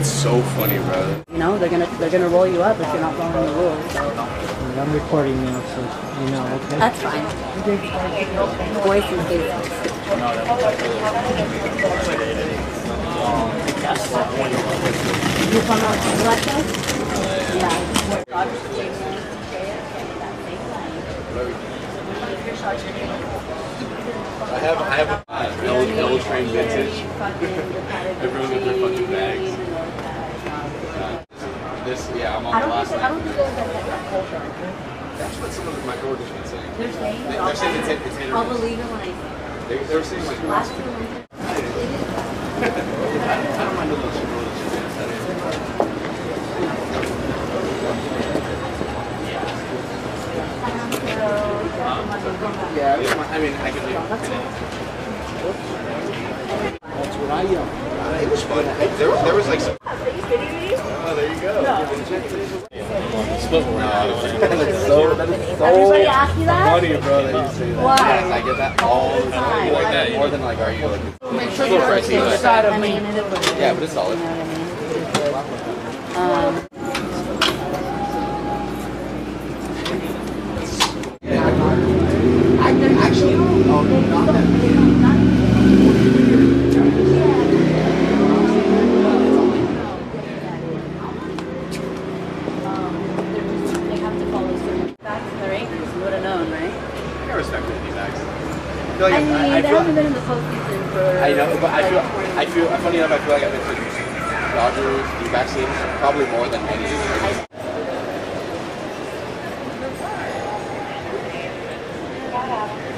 It's so funny, bro. You know, they're gonna they're gonna roll you up if you're not following the rules. So I'm recording now, so you know, okay? that's fine. Voice is business. You from Alexa? Yeah. Roger's Virginia. I have I have a uh, L, L train vintage. Everyone this yeah, I'm on I the don't last think I don't night. think there's that that culture. That's what some of my coworkers been saying. They're saying They- They're saying it's it's hit I'll believe it when I see it. They, they were saying like Last year when I don't mind a little shit, a little shit, man. That is- Yeah, I mean, I can leave it. That's what I yell. It was fun. There, there was like some. There you go. Split one. That is so ask you that? funny, bro, that you that. Why? Yes, I get that all the time. You like that? More than like, are you like, Make sure you're on the side of me. Yeah, but it's solid. You know what I mean? Um, actually. Oh, not that. feel like I, mean, I, I feel, haven't been in the postseason season for. I know, but I feel, I feel, funny enough, I feel like I've been to Dodgers, D backs probably more than any. Thank.